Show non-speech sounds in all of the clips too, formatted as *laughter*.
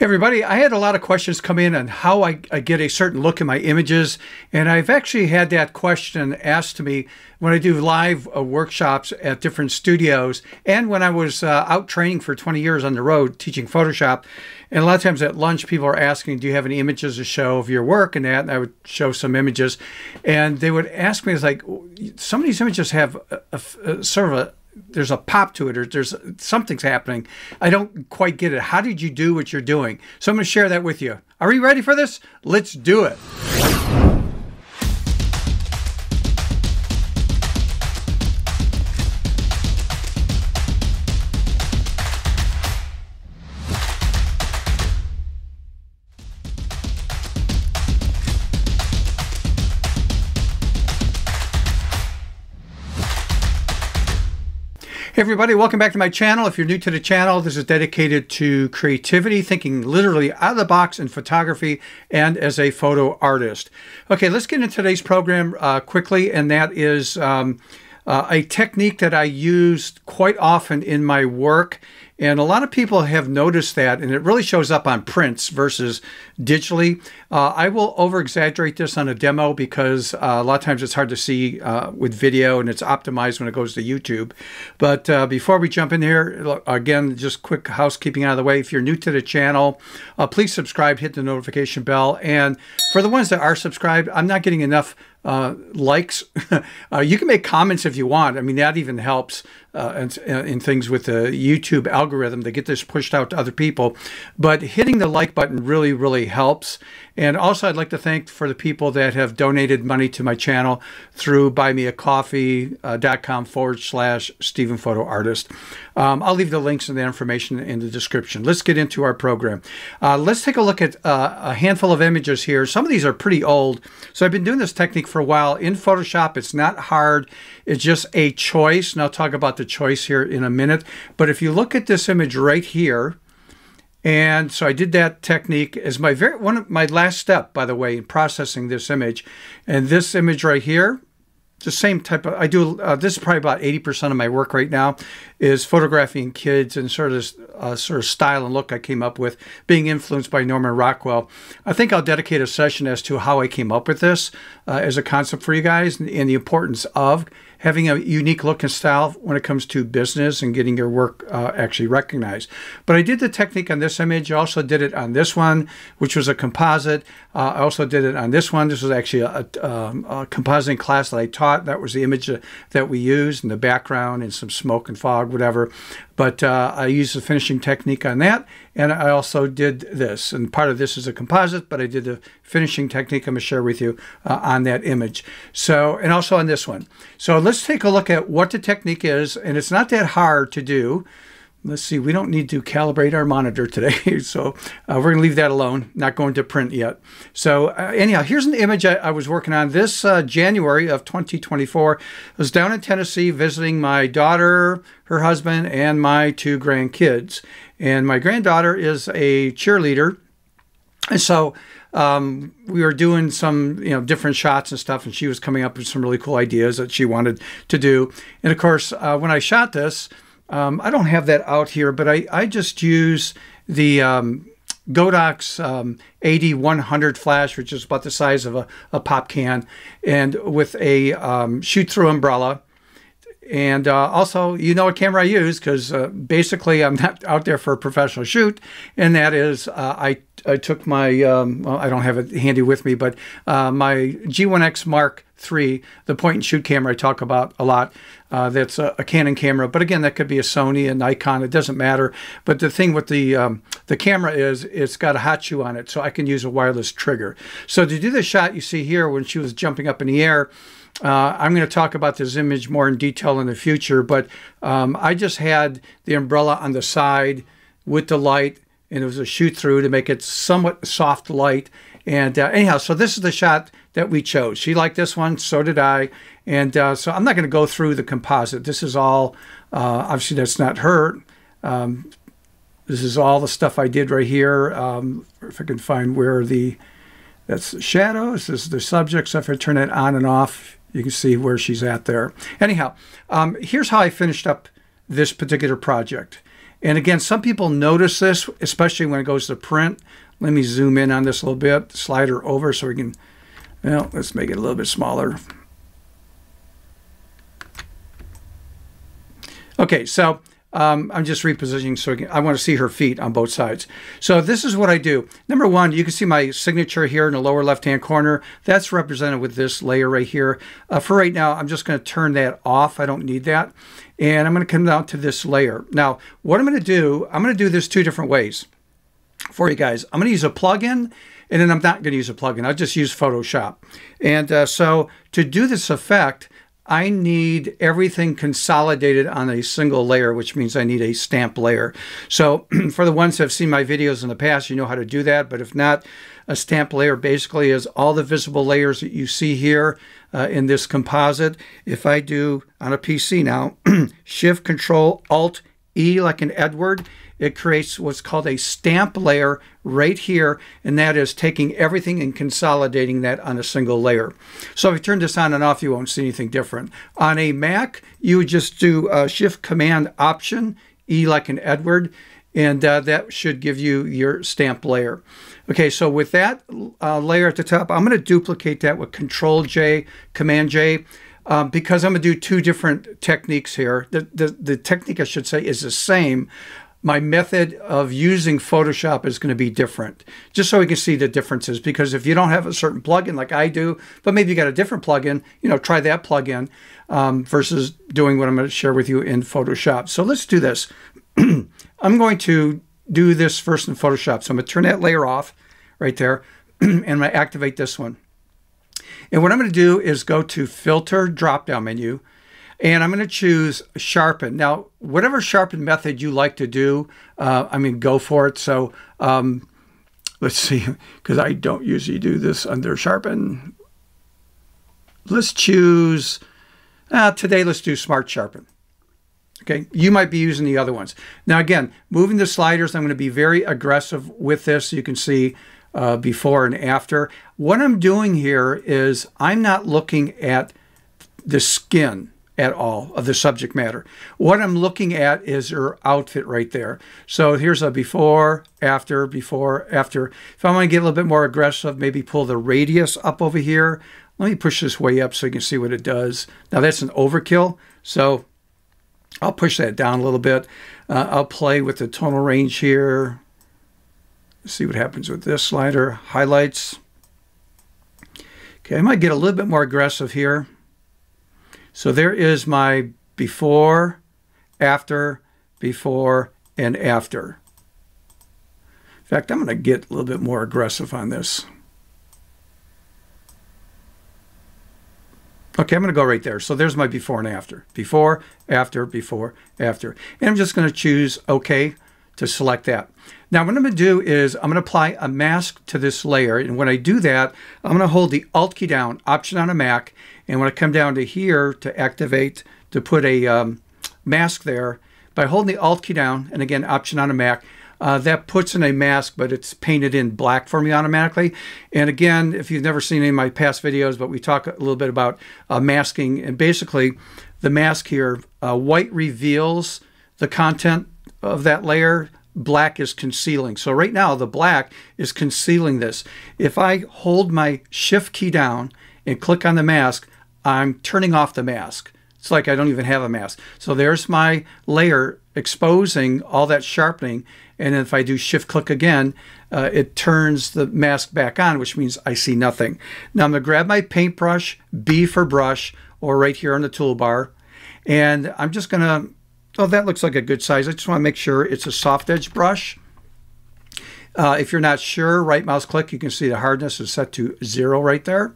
everybody, I had a lot of questions come in on how I, I, get a certain look in my images. And I've actually had that question asked to me when I do live uh, workshops at different studios and when I was uh, out training for 20 years on the road teaching Photoshop. And a lot of times at lunch, people are asking, Do you have any images to show of your work? And that, and I would show some images. And they would ask me, It's like, some of these images have a, a, a sort of a there's a pop to it or there's something's happening. I don't quite get it. How did you do what you're doing? So I'm going to share that with you. Are you ready for this? Let's do it. Everybody, welcome back to my channel. If you're new to the channel, this is dedicated to creativity, thinking literally out of the box in photography and as a photo artist. Okay, let's get into today's program uh, quickly, and that is um, uh, a technique that I use quite often in my work and a lot of people have noticed that, and it really shows up on prints versus digitally. Uh, I will over exaggerate this on a demo because uh, a lot of times it's hard to see uh, with video and it's optimized when it goes to YouTube. But uh, before we jump in here, again, just quick housekeeping out of the way. If you're new to the channel, uh, please subscribe, hit the notification bell. And for the ones that are subscribed, I'm not getting enough uh, likes. *laughs* uh, you can make comments if you want. I mean, that even helps uh, in, uh, in things with the YouTube algorithm to get this pushed out to other people. But hitting the like button really, really helps. And also, I'd like to thank for the people that have donated money to my channel through buymeacoffee.com forward slash Stephen Photo Artist. Um, I'll leave the links and the information in the description. Let's get into our program. Uh, let's take a look at uh, a handful of images here. Some of these are pretty old. So I've been doing this technique for a while in Photoshop. It's not hard. It's just a choice. And I'll talk about the choice here in a minute. But if you look at this image right here, and so I did that technique as my very one of my last step, by the way, in processing this image. And this image right here, the same type of I do. Uh, this is probably about eighty percent of my work right now is photographing kids and sort of uh, sort of style and look I came up with, being influenced by Norman Rockwell. I think I'll dedicate a session as to how I came up with this uh, as a concept for you guys and, and the importance of having a unique look and style when it comes to business and getting your work uh, actually recognized. But I did the technique on this image. I also did it on this one, which was a composite. Uh, I also did it on this one. This was actually a, a, um, a compositing class that I taught. That was the image that we used in the background and some smoke and fog, whatever. But uh, I used the finishing technique on that. And I also did this. And part of this is a composite, but I did the finishing technique I'm going to share with you uh, on that image. So, and also on this one. So let's take a look at what the technique is. And it's not that hard to do. Let's see, we don't need to calibrate our monitor today, *laughs* so uh, we're going to leave that alone, not going to print yet. So uh, anyhow, here's an image I, I was working on this uh, January of 2024. I was down in Tennessee visiting my daughter, her husband, and my two grandkids. And my granddaughter is a cheerleader, and so um, we were doing some you know different shots and stuff and she was coming up with some really cool ideas that she wanted to do and of course uh, when i shot this um, I don't have that out here, but I, I just use the um, Godox um, AD100 flash, which is about the size of a, a pop can, and with a um, shoot-through umbrella. And uh, also, you know what camera I use because uh, basically I'm not out there for a professional shoot, and that is uh, I I took my um, well, I don't have it handy with me, but uh, my G1X Mark III, the point and shoot camera I talk about a lot. Uh, that's a, a, Canon camera, but again, that could be a Sony, a Nikon. It doesn't matter. But the thing with the um, the camera is it's got a hot shoe on it, so I can use a wireless trigger. So to do the shot you see here when she was jumping up in the air. Uh, I'm going to talk about this image more in detail in the future, but um, I just had the umbrella on the side with the light, and it was a shoot through to make it somewhat soft light. And uh, anyhow, so this is the shot that we chose. She liked this one, so did I. And uh, so I'm not going to go through the composite. This is all, uh, obviously, that's not her. Um, this is all the stuff I did right here. Um, if I can find where the, that's shadows, this is the subject. So if I turn it on and off, you can see where she's at there. Anyhow, um, here's how I finished up this particular project. And again, some people notice this, especially when it goes to print. Let me zoom in on this a little bit, slider over so we can, well, let's make it a little bit smaller. Okay, so um, I'm just repositioning so I, I, want to see her feet on both sides. So this is what I do. Number one, you can see my signature here in the lower left-hand corner. That's represented with this layer right here. Uh, for right now, I'm just going to turn that off. I don't need that. And I'm going to come down to this layer. Now, what I'm going to do, I'm going to do this two different ways for you guys. I'm going to use a plugin and then I'm not going to use a plugin. I'll just use Photoshop. And uh, so to do this effect, I need everything consolidated on a single layer, which means I need a stamp layer. So *clears throat* for the ones that have seen my videos in the past, you know how to do that. But if not, a stamp layer basically is all the visible layers that you see here uh, in this composite. If I do on a PC now, *clears throat* Shift Control Alt E like an Edward, it creates what's called a stamp layer right here, and that is taking everything and consolidating that on a single layer. So if you turn this on and off, you won't see anything different. On a Mac, you would just do uh, Shift Command Option, E like an Edward, and uh, that should give you your stamp layer. Okay, so with that uh, layer at the top, I'm going to duplicate that with Control J, Command J. Um, because I'm going to do two different techniques here. The, the, the technique, I should say, is the same, my method of using Photoshop is going to be different, just so we can see the differences. Because if you don't have a certain plugin like I do, but maybe you got a different plugin, you know, try that plugin um, versus doing what I'm going to share with you in Photoshop. So let's do this. *clears throat* I'm going to do this first in Photoshop. So I'm going to turn that layer off right there, *clears throat* and I'm going to activate this one. And what I'm going to do is go to Filter drop-down menu, and I'm going to choose sharpen. Now, whatever sharpen method you like to do, uh, I mean, go for it. So um, let's see, *laughs* because I don't usually do this under sharpen. Let's choose, uh, today let's do smart sharpen. Okay, you might be using the other ones. Now again, moving the sliders, I'm going to be very aggressive with this. You can see uh, before and after. What I'm doing here is I'm not looking at the skin at all of the subject matter. What I'm looking at is her outfit right there. So here's a before, after, before, after. If I want to get a little bit more aggressive, maybe pull the radius up over here. Let me push this way up so you can see what it does. Now that's an overkill, so I'll push that down a little bit. Uh, I'll play with the tonal range here. See what happens with this slider. Highlights. Okay, I might get a little bit more aggressive here. So there is my before, after, before, and after. In fact, I'm going to get a little bit more aggressive on this. Okay, I'm going to go right there. So there's my before and after. Before, after, before, after. And I'm just going to choose OK to select that. Now what I'm going to do is I'm going to apply a mask to this layer. And when I do that, I'm going to hold the Alt key down, Option on a Mac. And when I come down to here to activate, to put a um, mask there, by holding the Alt key down, and again, Option on a Mac, uh, that puts in a mask, but it's painted in black for me automatically. And again, if you've never seen any of my past videos, but we talk a little bit about uh, masking. And basically, the mask here, uh, white reveals the content of that layer black is concealing. So right now the black is concealing this. If I hold my shift key down and click on the mask, I'm turning off the mask. It's like I don't even have a mask. So there's my layer exposing all that sharpening. And if I do shift click again, uh, it turns the mask back on, which means I see nothing. Now I'm gonna grab my paintbrush, B for brush, or right here on the toolbar. And I'm just gonna Oh, that looks like a good size. I just want to make sure it's a soft edge brush. Uh, if you're not sure, right mouse click, you can see the hardness is set to zero right there.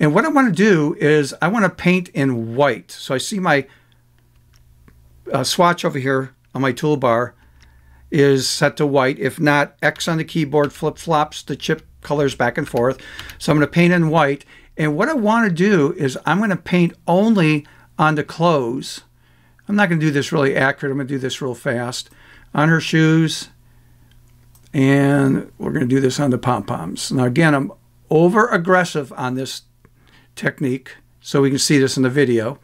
And what I want to do is I want to paint in white. So I see my uh, swatch over here on my toolbar is set to white. If not, X on the keyboard flip-flops the chip colors back and forth. So I'm going to paint in white. And what I want to do is I'm going to paint only on the clothes I'm not going to do this really accurate. I'm going to do this real fast. On her shoes, and we're going to do this on the pom-poms. Now again, I'm over aggressive on this technique, so we can see this in the video.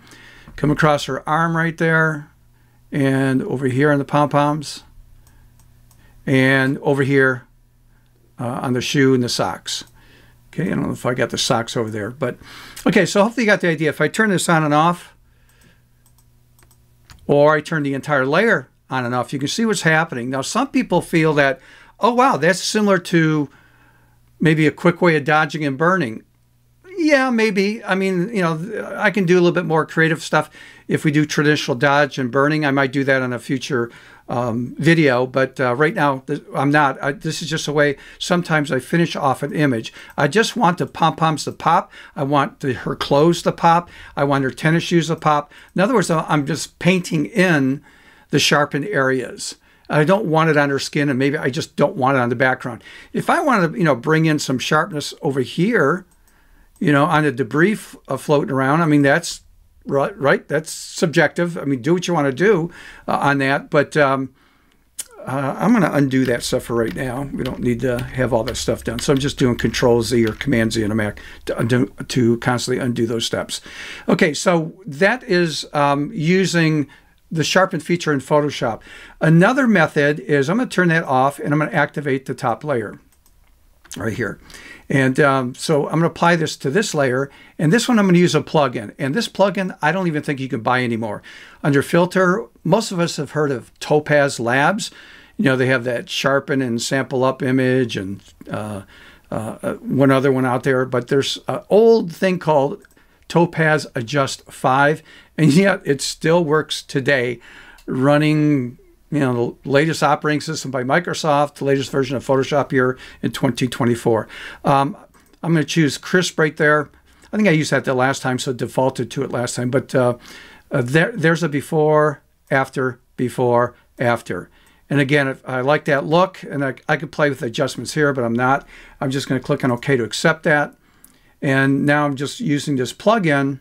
Come across her arm right there, and over here on the pom-poms and over here uh, on the shoe and the socks. Okay, I don't know if I got the socks over there, but okay, so hopefully you got the idea. If I turn this on and off, or I turn the entire layer on and off, you can see what's happening. Now, some people feel that, oh, wow, that's similar to maybe a quick way of dodging and burning. Yeah, maybe. I mean, you know, I can do a little bit more creative stuff. If we do traditional dodge and burning, I might do that on a future um, video, but uh, right now I'm not. I, this is just a way. Sometimes I finish off an image. I just want the pom poms to pop. I want the, her clothes to pop. I want her tennis shoes to pop. In other words, I'm just painting in the sharpened areas. I don't want it on her skin, and maybe I just don't want it on the background. If I want to, you know, bring in some sharpness over here, you know, on the debris uh, floating around, I mean, that's right, right. That's subjective. I mean, do what you want to do uh, on that, but um, uh, I'm going to undo that stuff for right now. We don't need to have all that stuff done. So I'm just doing Control Z or Command Z on a Mac to, undo, to constantly undo those steps. Okay, so that is um, using the sharpen feature in Photoshop. Another method is I'm going to turn that off and I'm going to activate the top layer right here. And um, so I'm going to apply this to this layer. And this one I'm going to use a plugin. And this plugin, I don't even think you can buy anymore. Under filter, most of us have heard of Topaz Labs. You know, they have that sharpen and sample up image and uh, uh, one other one out there. But there's an old thing called Topaz Adjust 5. And *laughs* yet it still works today running you know, the latest operating system by Microsoft, the latest version of Photoshop here in 2024. Um, I'm going to choose crisp right there. I think I used that the last time, so defaulted to it last time. But uh, uh, there, there's a before, after, before, after. And again, I like that look, and I, I could play with adjustments here, but I'm not. I'm just going to click on OK to accept that. And now I'm just using this plugin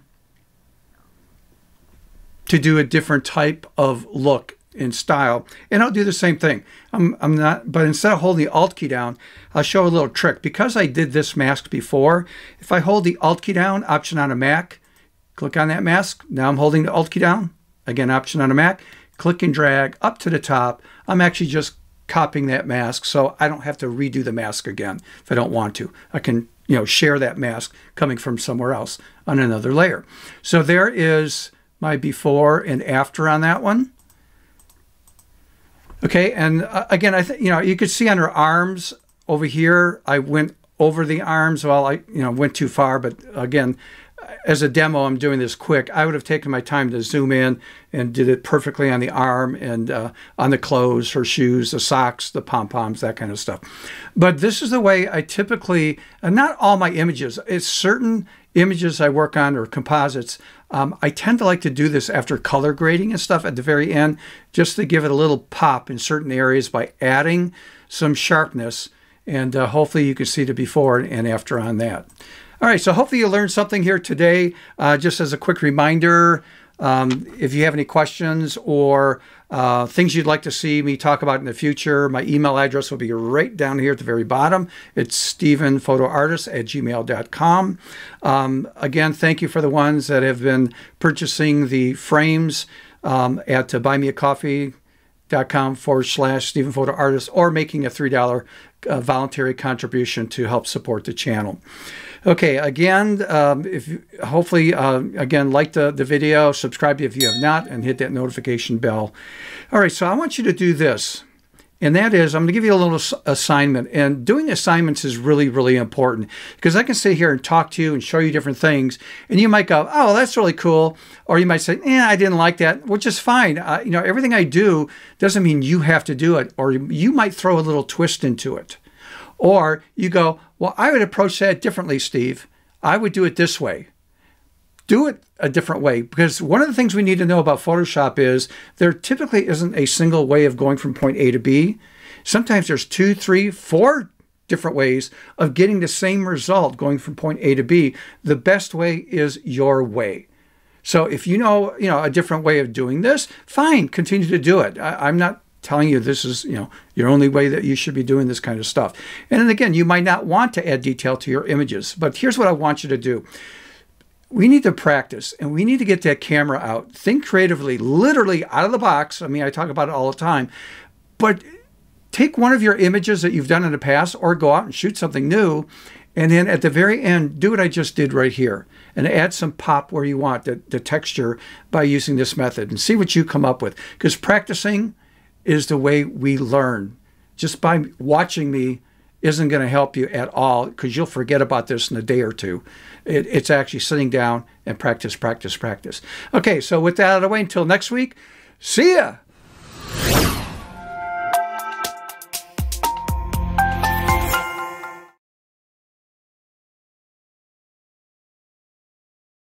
to do a different type of look in style. And I'll do the same thing. I'm, I'm not, but instead of holding the Alt key down, I'll show a little trick. Because I did this mask before, if I hold the Alt key down, Option on a Mac, click on that mask. Now I'm holding the Alt key down. Again, Option on a Mac, click and drag up to the top. I'm actually just copying that mask so I don't have to redo the mask again if I don't want to. I can you know share that mask coming from somewhere else on another layer. So there is my before and after on that one. Okay, and uh, again, I think you know you could see on her arms over here. I went over the arms. Well, I you know went too far, but again, as a demo, I'm doing this quick. I would have taken my time to zoom in and did it perfectly on the arm and uh, on the clothes, her shoes, the socks, the pom poms, that kind of stuff. But this is the way I typically, and not all my images. It's certain images I work on or composites, um, I tend to like to do this after color grading and stuff at the very end, just to give it a little pop in certain areas by adding some sharpness. And uh, hopefully you can see the before and after on that. All right, so hopefully you learned something here today. Uh, just as a quick reminder, um, if you have any questions or uh, things you'd like to see me talk about in the future, my email address will be right down here at the very bottom. It's stephenphotoartist at gmail.com. Um, again, thank you for the ones that have been purchasing the frames um, at uh, buymeacoffee.com forward slash Stephen Photo Artist or making a $3 uh, voluntary contribution to help support the channel. Okay, again, um, if hopefully, uh, again, like the, the video, subscribe if you have not, and hit that notification bell. All right, so I want you to do this. And that is, I'm going to give you a little assignment. And doing assignments is really, really important because I can sit here and talk to you and show you different things. And you might go, oh, that's really cool. Or you might say, yeah, I didn't like that, which is fine. Uh, you know, everything I do doesn't mean you have to do it. Or you might throw a little twist into it. Or you go, well, I would approach that differently, Steve. I would do it this way. Do it a different way because one of the things we need to know about Photoshop is there typically isn't a single way of going from point A to B. Sometimes there's two, three, four different ways of getting the same result going from point A to B. The best way is your way. So if you know, you know, a different way of doing this, fine, continue to do it. I, am not telling you this is you know your only way that you should be doing this kind of stuff. And then again, you might not want to add detail to your images, but here's what I want you to do. we need to practice and we need to get that camera out. Think creatively, literally out of the box. I mean, I talk about it all the time, but take one of your images that you've done in the past or go out and shoot something new. And then at the very end, do what I just did right here and add some pop where you want the, the texture by using this method and see what you come up with. Because practicing is the way we learn. Just by watching me isn't going to help you at all because you'll forget about this in a day or two. It, it's actually sitting down and practice, practice, practice. Okay, so with that out of the way, until next week, see ya.